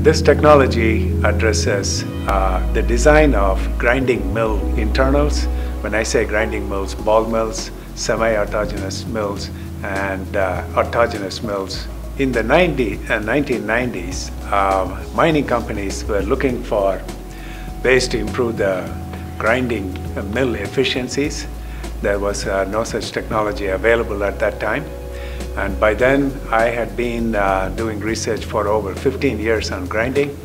This technology addresses uh, the design of grinding mill internals. When I say grinding mills, ball mills, semi-autogenous mills, and uh, autogenous mills. In the 90, uh, 1990s, um, mining companies were looking for ways to improve the grinding mill efficiencies. There was uh, no such technology available at that time. And by then, I had been uh, doing research for over 15 years on grinding.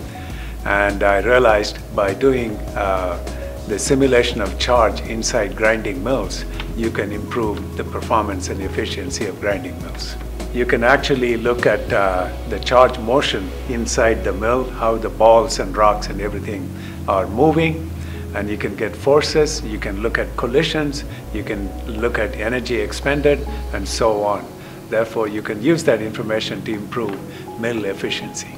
And I realized by doing uh, the simulation of charge inside grinding mills, you can improve the performance and efficiency of grinding mills. You can actually look at uh, the charge motion inside the mill, how the balls and rocks and everything are moving, and you can get forces, you can look at collisions, you can look at energy expended, and so on. Therefore, you can use that information to improve mill efficiency.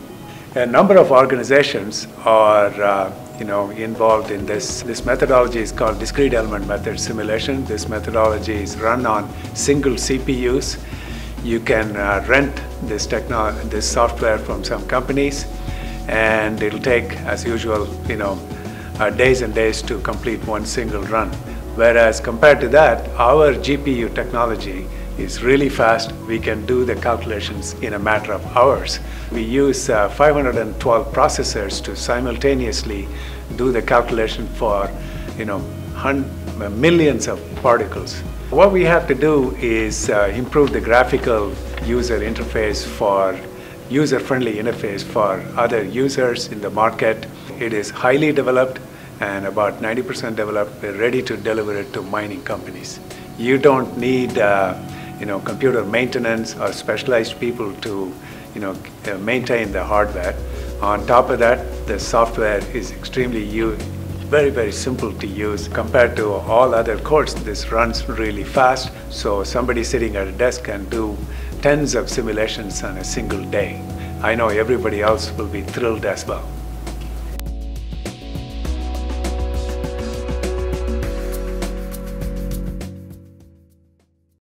A number of organizations are uh, you know, involved in this. This methodology is called discrete element method simulation. This methodology is run on single CPUs. You can uh, rent this, techno this software from some companies and it'll take, as usual, you know, uh, days and days to complete one single run. Whereas compared to that, our GPU technology is really fast. We can do the calculations in a matter of hours. We use uh, 512 processors to simultaneously do the calculation for, you know, millions of particles. What we have to do is uh, improve the graphical user interface for user-friendly interface for other users in the market. It is highly developed and about 90% developed. We're ready to deliver it to mining companies. You don't need uh, you know, computer maintenance or specialized people to, you know, uh, maintain the hardware. On top of that, the software is extremely very, very simple to use compared to all other codes. This runs really fast, so somebody sitting at a desk can do tens of simulations on a single day. I know everybody else will be thrilled as well.